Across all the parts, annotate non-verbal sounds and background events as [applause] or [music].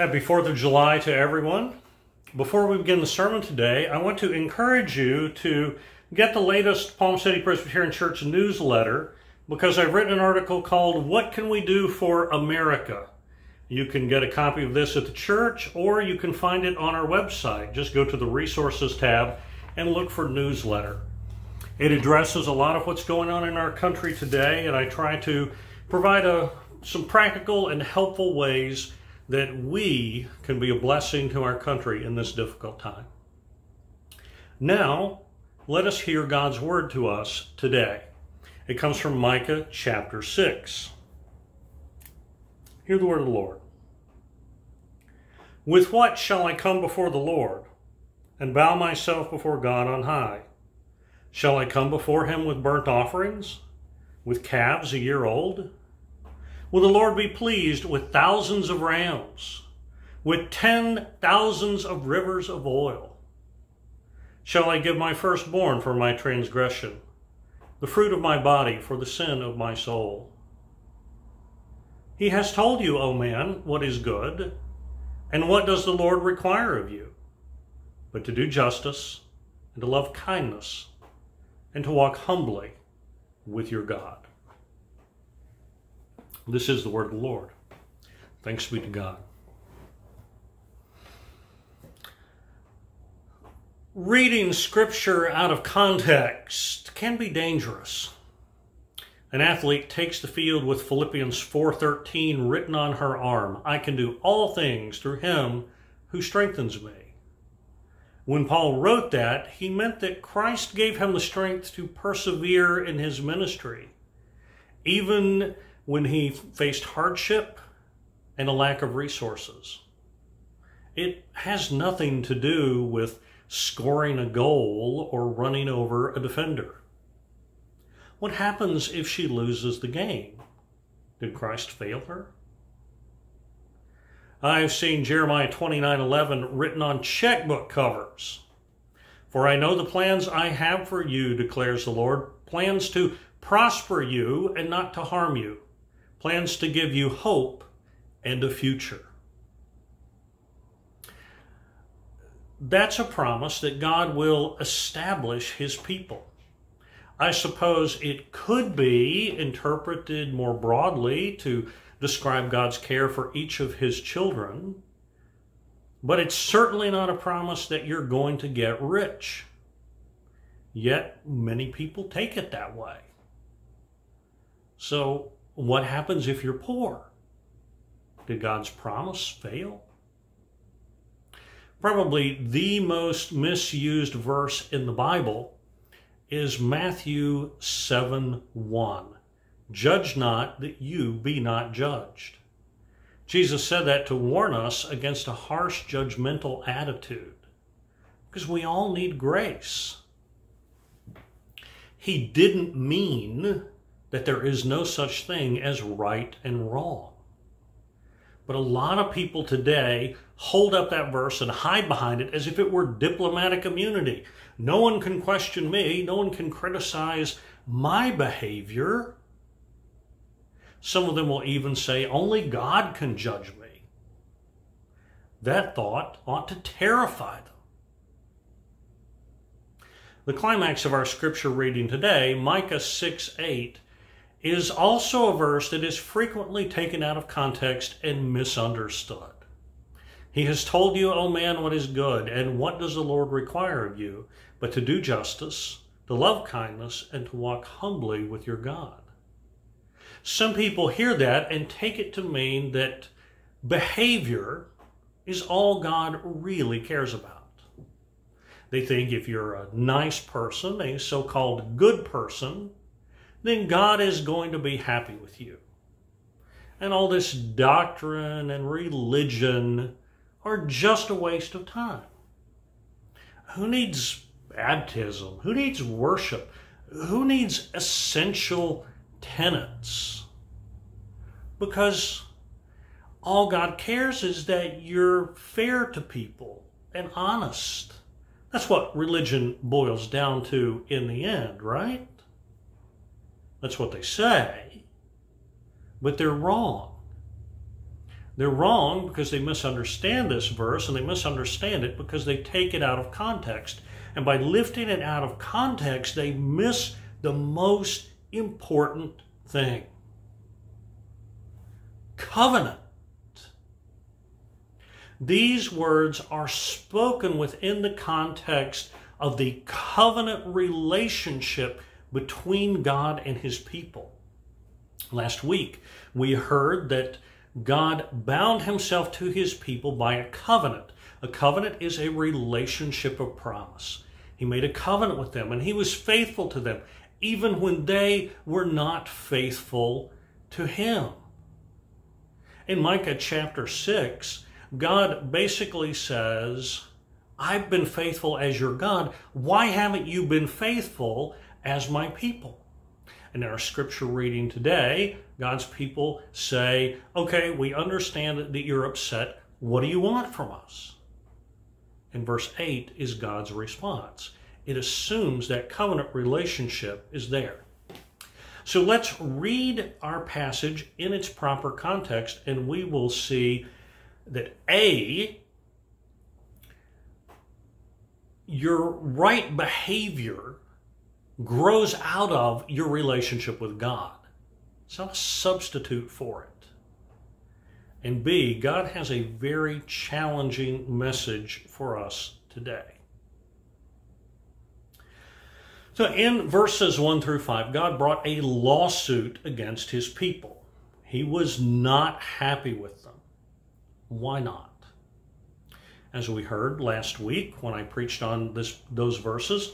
Happy 4th of July to everyone. Before we begin the sermon today, I want to encourage you to get the latest Palm City Presbyterian Church newsletter because I've written an article called What Can We Do for America? You can get a copy of this at the church or you can find it on our website. Just go to the resources tab and look for newsletter. It addresses a lot of what's going on in our country today, and I try to provide a, some practical and helpful ways that we can be a blessing to our country in this difficult time. Now, let us hear God's word to us today. It comes from Micah chapter 6. Hear the word of the Lord. With what shall I come before the Lord and bow myself before God on high? Shall I come before him with burnt offerings, with calves a year old? Will the Lord be pleased with thousands of rams, with ten thousands of rivers of oil? Shall I give my firstborn for my transgression, the fruit of my body for the sin of my soul? He has told you, O man, what is good, and what does the Lord require of you? But to do justice, and to love kindness, and to walk humbly with your God. This is the word of the Lord. Thanks be to God. Reading scripture out of context can be dangerous. An athlete takes the field with Philippians 4:13 written on her arm. I can do all things through him who strengthens me. When Paul wrote that, he meant that Christ gave him the strength to persevere in his ministry. Even when he faced hardship and a lack of resources. It has nothing to do with scoring a goal or running over a defender. What happens if she loses the game? Did Christ fail her? I've seen Jeremiah 29:11 written on checkbook covers. For I know the plans I have for you, declares the Lord, plans to prosper you and not to harm you, plans to give you hope and a future. That's a promise that God will establish his people. I suppose it could be interpreted more broadly to describe God's care for each of his children, but it's certainly not a promise that you're going to get rich. Yet many people take it that way. So what happens if you're poor? Did God's promise fail? Probably the most misused verse in the Bible is Matthew 7 1. Judge not that you be not judged. Jesus said that to warn us against a harsh judgmental attitude because we all need grace. He didn't mean that there is no such thing as right and wrong. But a lot of people today hold up that verse and hide behind it as if it were diplomatic immunity. No one can question me, no one can criticize my behavior. Some of them will even say, only God can judge me. That thought ought to terrify them. The climax of our scripture reading today, Micah 6 8, is also a verse that is frequently taken out of context and misunderstood. He has told you, O man, what is good, and what does the Lord require of you, but to do justice, to love kindness, and to walk humbly with your God. Some people hear that and take it to mean that behavior is all God really cares about. They think if you're a nice person, a so called good person, then God is going to be happy with you. And all this doctrine and religion are just a waste of time. Who needs baptism? Who needs worship? Who needs essential tenets? Because all God cares is that you're fair to people and honest. That's what religion boils down to in the end, right? That's what they say, but they're wrong. They're wrong because they misunderstand this verse and they misunderstand it because they take it out of context. And by lifting it out of context, they miss the most important thing covenant. These words are spoken within the context of the covenant relationship between God and his people. Last week, we heard that God bound himself to his people by a covenant. A covenant is a relationship of promise. He made a covenant with them and he was faithful to them, even when they were not faithful to him. In Micah chapter 6, God basically says, I've been faithful as your God. Why haven't you been faithful as my people? And in our scripture reading today, God's people say, Okay, we understand that you're upset. What do you want from us? And verse 8 is God's response. It assumes that covenant relationship is there. So let's read our passage in its proper context, and we will see that A, your right behavior grows out of your relationship with God. It's not a substitute for it. And B, God has a very challenging message for us today. So in verses 1 through 5, God brought a lawsuit against his people. He was not happy with them. Why not? As we heard last week when I preached on this, those verses,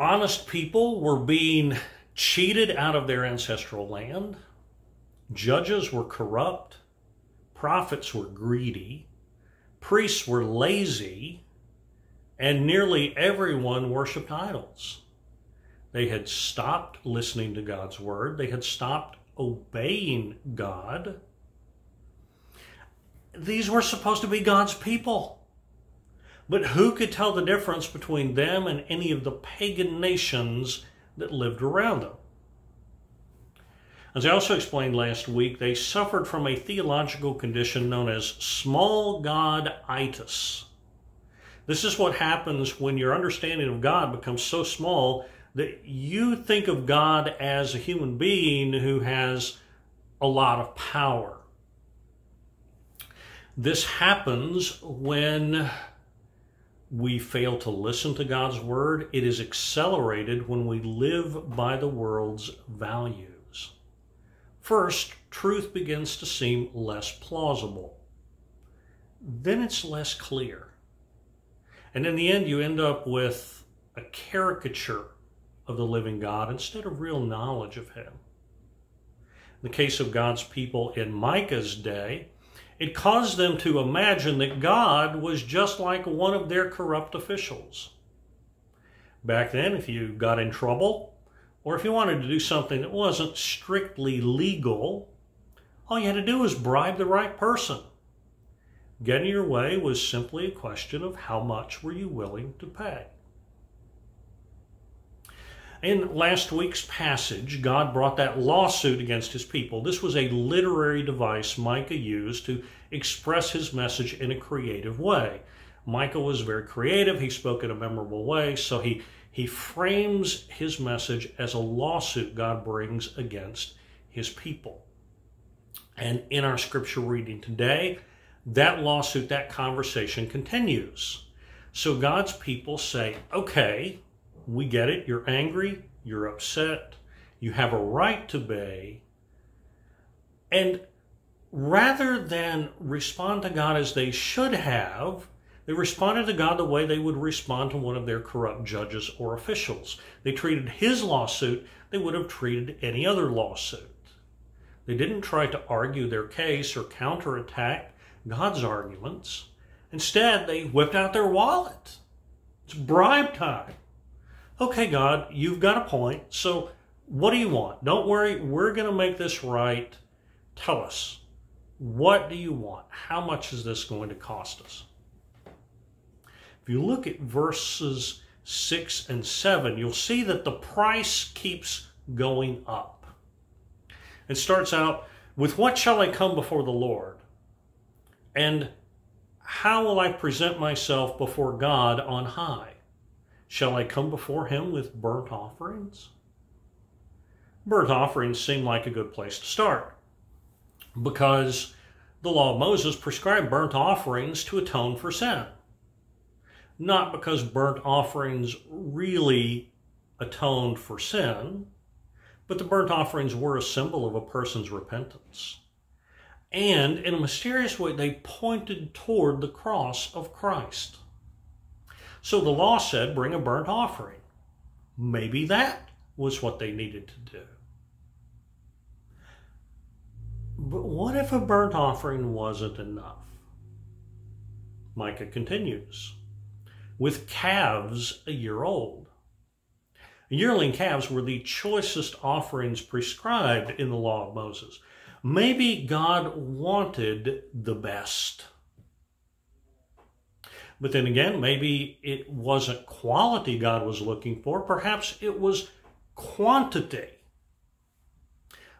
honest people were being cheated out of their ancestral land. Judges were corrupt. Prophets were greedy. Priests were lazy. And nearly everyone worshiped idols. They had stopped listening to God's word. They had stopped obeying God. These were supposed to be God's people. But who could tell the difference between them and any of the pagan nations that lived around them? As I also explained last week, they suffered from a theological condition known as small god-itis. This is what happens when your understanding of God becomes so small that you think of God as a human being who has a lot of power. This happens when we fail to listen to God's word, it is accelerated when we live by the world's values. First, truth begins to seem less plausible. Then it's less clear. And in the end, you end up with a caricature of the living God instead of real knowledge of Him. In the case of God's people in Micah's day, it caused them to imagine that God was just like one of their corrupt officials. Back then, if you got in trouble, or if you wanted to do something that wasn't strictly legal, all you had to do was bribe the right person. Getting your way was simply a question of how much were you willing to pay. In last week's passage, God brought that lawsuit against his people. This was a literary device Micah used to express his message in a creative way. Micah was very creative. He spoke in a memorable way. So he, he frames his message as a lawsuit God brings against his people. And in our scripture reading today, that lawsuit, that conversation continues. So God's people say, okay, we get it. You're angry. You're upset. You have a right to be. And rather than respond to God as they should have, they responded to God the way they would respond to one of their corrupt judges or officials. They treated his lawsuit, they would have treated any other lawsuit. They didn't try to argue their case or counterattack God's arguments. Instead, they whipped out their wallet. It's bribe time okay, God, you've got a point. So what do you want? Don't worry, we're going to make this right. Tell us, what do you want? How much is this going to cost us? If you look at verses 6 and 7, you'll see that the price keeps going up. It starts out With what shall I come before the Lord? And how will I present myself before God on high? Shall I come before him with burnt offerings? Burnt offerings seem like a good place to start because the law of Moses prescribed burnt offerings to atone for sin. Not because burnt offerings really atoned for sin, but the burnt offerings were a symbol of a person's repentance. And in a mysterious way, they pointed toward the cross of Christ. So the law said, bring a burnt offering. Maybe that was what they needed to do. But what if a burnt offering wasn't enough? Micah continues with calves a year old. Yearling calves were the choicest offerings prescribed in the law of Moses. Maybe God wanted the best. But then again, maybe it wasn't quality God was looking for. Perhaps it was quantity.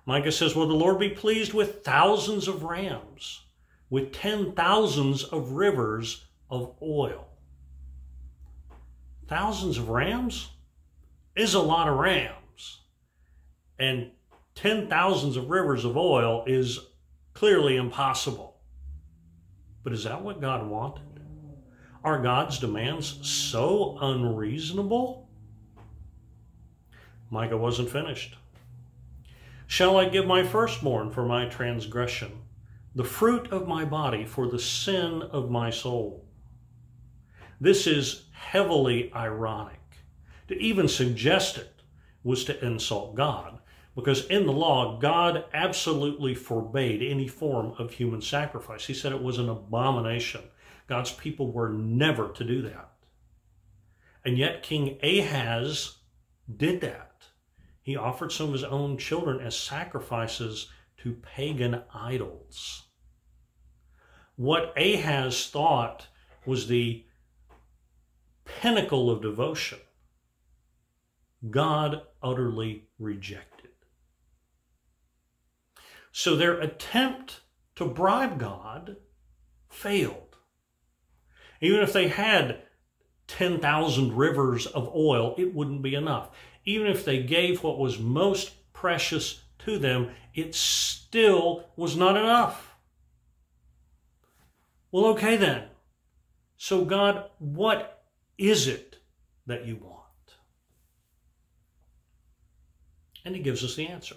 Micah says, Will the Lord be pleased with thousands of rams, with ten thousands of rivers of oil? Thousands of rams is a lot of rams. And ten thousands of rivers of oil is clearly impossible. But is that what God wanted? Are God's demands so unreasonable? Micah wasn't finished. Shall I give my firstborn for my transgression, the fruit of my body for the sin of my soul? This is heavily ironic. To even suggest it was to insult God. Because in the law, God absolutely forbade any form of human sacrifice. He said it was an abomination. God's people were never to do that. And yet, King Ahaz did that. He offered some of his own children as sacrifices to pagan idols. What Ahaz thought was the pinnacle of devotion, God utterly rejected. So their attempt to bribe God failed. Even if they had 10,000 rivers of oil, it wouldn't be enough. Even if they gave what was most precious to them, it still was not enough. Well, okay then. So, God, what is it that you want? And He gives us the answer.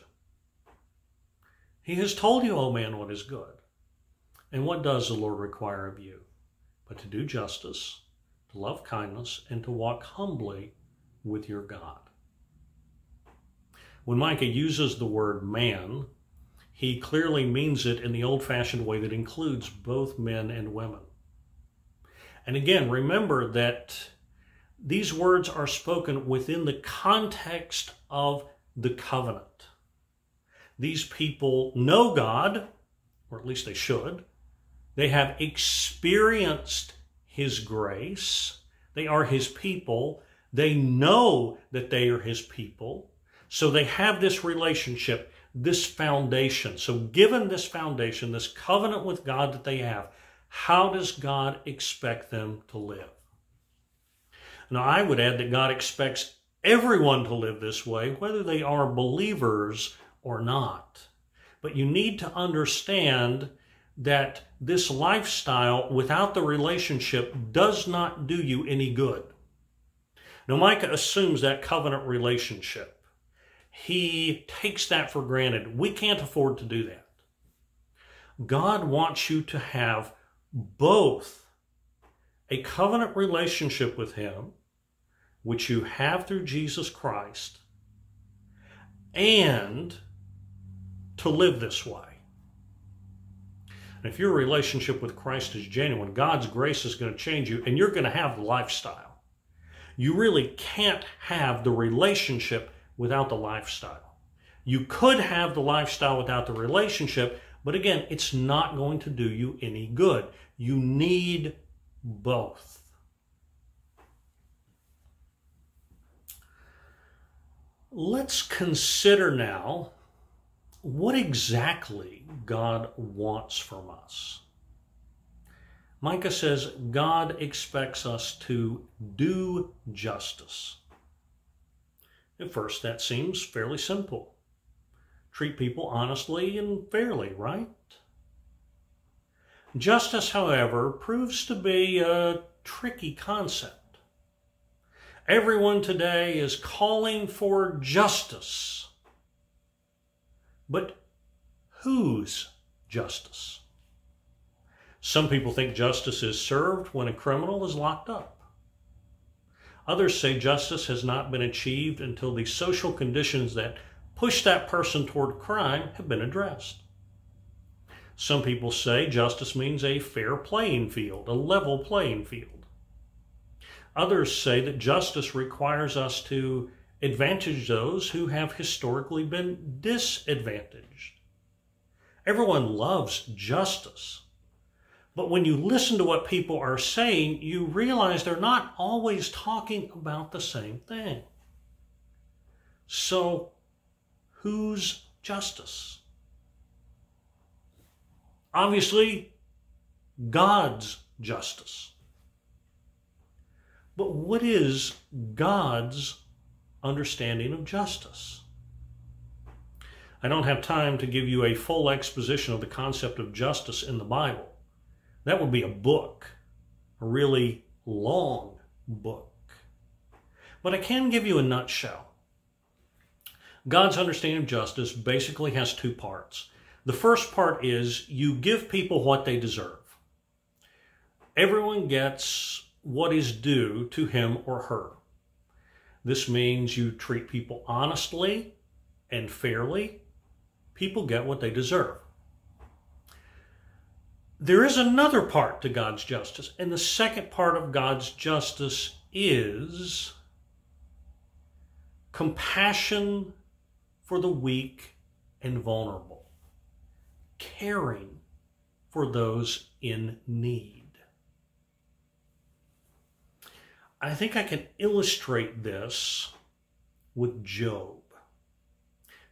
He has told you, O man, what is good. And what does the Lord require of you? But to do justice, to love kindness, and to walk humbly with your God. When Micah uses the word man, he clearly means it in the old fashioned way that includes both men and women. And again, remember that these words are spoken within the context of the covenant. These people know God, or at least they should. They have experienced His grace. They are His people. They know that they are His people. So they have this relationship, this foundation. So, given this foundation, this covenant with God that they have, how does God expect them to live? Now, I would add that God expects everyone to live this way, whether they are believers or not. But you need to understand that this lifestyle without the relationship does not do you any good. Now, Micah assumes that covenant relationship. He takes that for granted. We can't afford to do that. God wants you to have both a covenant relationship with Him, which you have through Jesus Christ, and to live this way. And if your relationship with Christ is genuine, God's grace is going to change you and you're going to have the lifestyle. You really can't have the relationship without the lifestyle. You could have the lifestyle without the relationship, but again, it's not going to do you any good. You need both. Let's consider now what exactly God wants from us. Micah says God expects us to do justice. At first, that seems fairly simple. Treat people honestly and fairly, right? Justice, however, proves to be a tricky concept. Everyone today is calling for justice. But whose justice? Some people think justice is served when a criminal is locked up. Others say justice has not been achieved until the social conditions that push that person toward crime have been addressed. Some people say justice means a fair playing field, a level playing field. Others say that justice requires us to advantage those who have historically been disadvantaged. Everyone loves justice. But when you listen to what people are saying, you realize they're not always talking about the same thing. So, whose justice? Obviously, God's justice. But what is God's understanding of justice? I don't have time to give you a full exposition of the concept of justice in the Bible. That would be a book, a really long book. But I can give you a nutshell. God's understanding of justice basically has two parts. The first part is you give people what they deserve. Everyone gets what is due to him or her. This means you treat people honestly and fairly. People get what they deserve. There is another part to God's justice, and the second part of God's justice is compassion for the weak and vulnerable, caring for those in need. I think I can illustrate this with Job.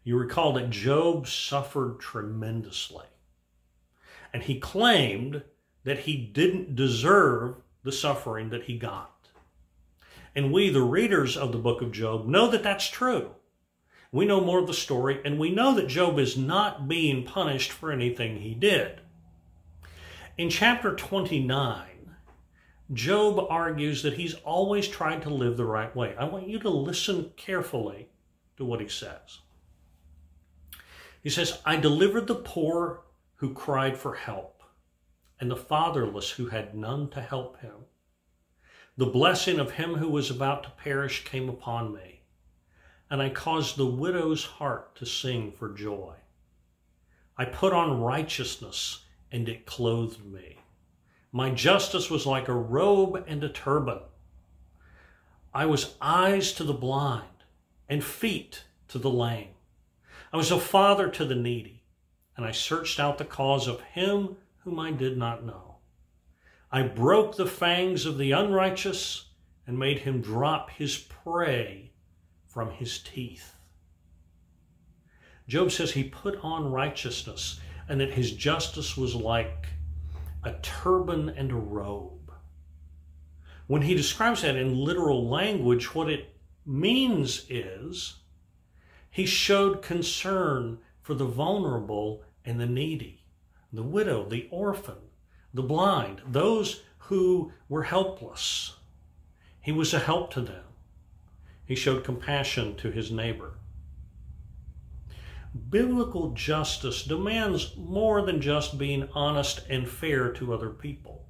You recall that Job suffered tremendously and he claimed that he didn't deserve the suffering that he got. And we, the readers of the book of Job, know that that's true. We know more of the story, and we know that Job is not being punished for anything he did. In chapter 29, Job argues that he's always tried to live the right way. I want you to listen carefully to what he says. He says, I delivered the poor who cried for help, and the fatherless who had none to help him. The blessing of him who was about to perish came upon me, and I caused the widow's heart to sing for joy. I put on righteousness, and it clothed me. My justice was like a robe and a turban. I was eyes to the blind and feet to the lame. I was a father to the needy and I searched out the cause of him whom I did not know. I broke the fangs of the unrighteous and made him drop his prey from his teeth. Job says he put on righteousness and that his justice was like a turban and a robe. When he describes that in literal language, what it means is he showed concern for the vulnerable and the needy, the widow, the orphan, the blind, those who were helpless. He was a help to them. He showed compassion to his neighbor. Biblical justice demands more than just being honest and fair to other people.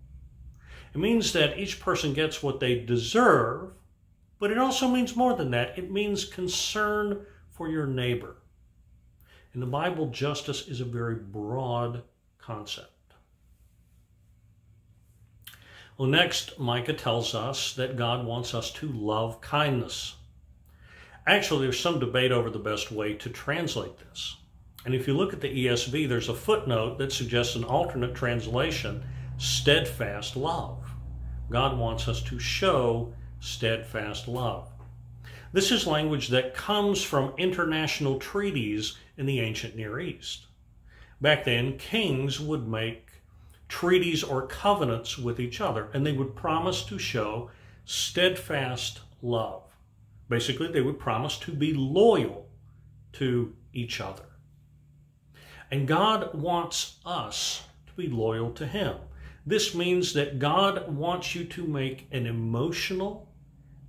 It means that each person gets what they deserve, but it also means more than that. It means concern for your neighbor. In the Bible, justice is a very broad concept. Well, next, Micah tells us that God wants us to love kindness. Actually, there's some debate over the best way to translate this. And if you look at the ESV, there's a footnote that suggests an alternate translation steadfast love. God wants us to show steadfast love. This is language that comes from international treaties in the ancient Near East. Back then, kings would make treaties or covenants with each other, and they would promise to show steadfast love. Basically, they would promise to be loyal to each other. And God wants us to be loyal to Him. This means that God wants you to make an emotional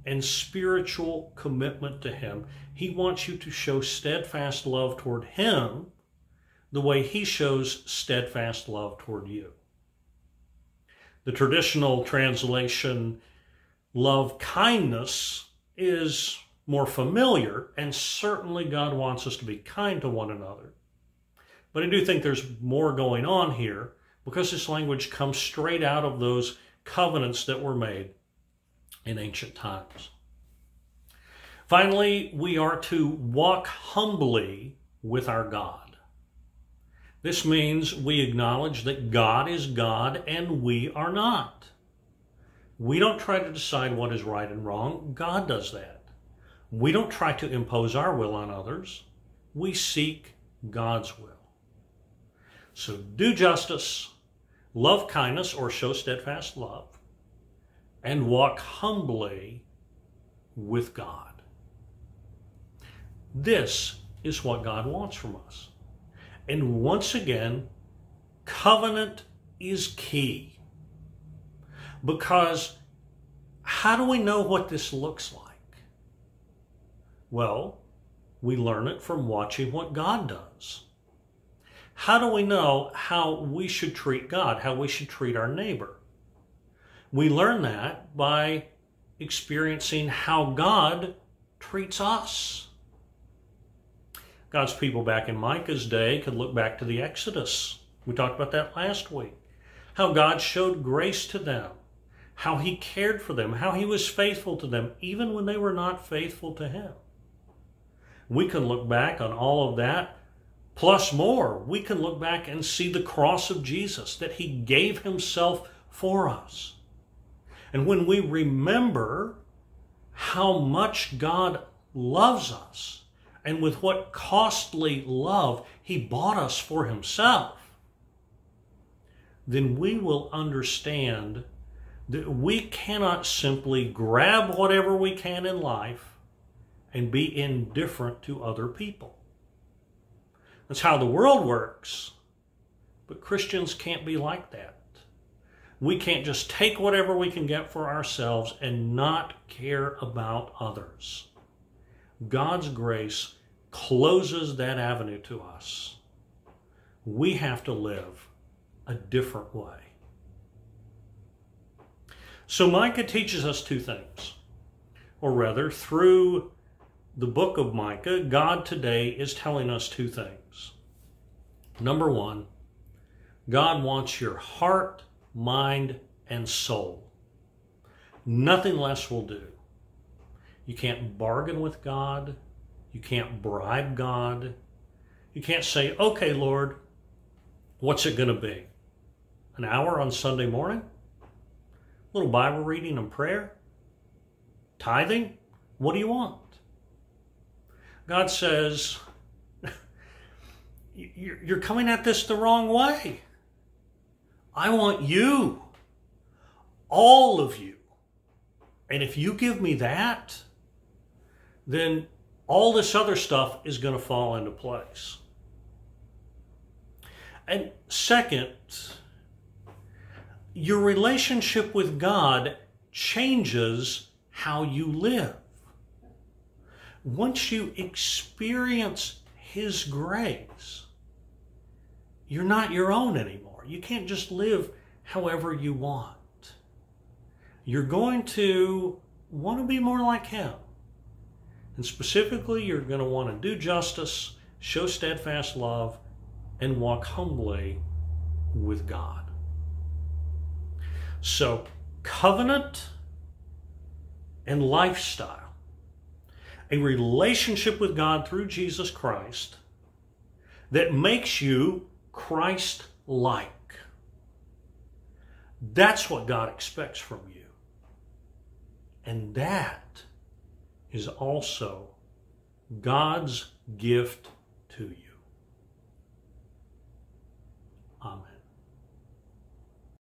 and spiritual commitment to Him. He wants you to show steadfast love toward Him the way He shows steadfast love toward you. The traditional translation, love kindness, is more familiar, and certainly God wants us to be kind to one another. But I do think there's more going on here because this language comes straight out of those covenants that were made in ancient times. Finally, we are to walk humbly with our God. This means we acknowledge that God is God and we are not. We don't try to decide what is right and wrong. God does that. We don't try to impose our will on others. We seek God's will. So do justice, love kindness or show steadfast love, and walk humbly with God. This is what God wants from us. And once again, covenant is key. Because how do we know what this looks like? Well, we learn it from watching what God does. How do we know how we should treat God, how we should treat our neighbor? We learn that by experiencing how God treats us. God's people back in Micah's day could look back to the Exodus. We talked about that last week. How God showed grace to them, how He cared for them, how He was faithful to them, even when they were not faithful to Him. We can look back on all of that Plus more, we can look back and see the cross of Jesus, that he gave himself for us. And when we remember how much God loves us and with what costly love he bought us for himself, then we will understand we cannot simply grab whatever we can in life and be indifferent to other people. That's how the world works. But Christians can't be like that. We can't just take whatever we can get for ourselves and not care about others. God's grace closes that avenue to us. We have to live a different way. So Micah teaches us two things, or rather, through the book of Micah, God today is telling us two things. Number one, God wants your heart, mind, and soul. Nothing less will do. You can't bargain with God. You can't bribe God. You can't say, okay, Lord, what's it going to be? An hour on Sunday morning? Little Bible reading and prayer? Tithing? What do you want? God says, [laughs] You're coming at this the wrong way. I want you, all of you. And if you give me that, then all this other stuff is going to fall into place. And second, your relationship with God changes how you live once you experience His grace, you're not your own anymore. You can't just live however you want. You're going to want to be more like Him. And specifically, you're going to want to do justice, show steadfast love, and walk humbly with God. So, covenant and lifestyle a relationship with God through Jesus Christ that makes you Christ like. That's what God expects from you. And that is also God's gift to you.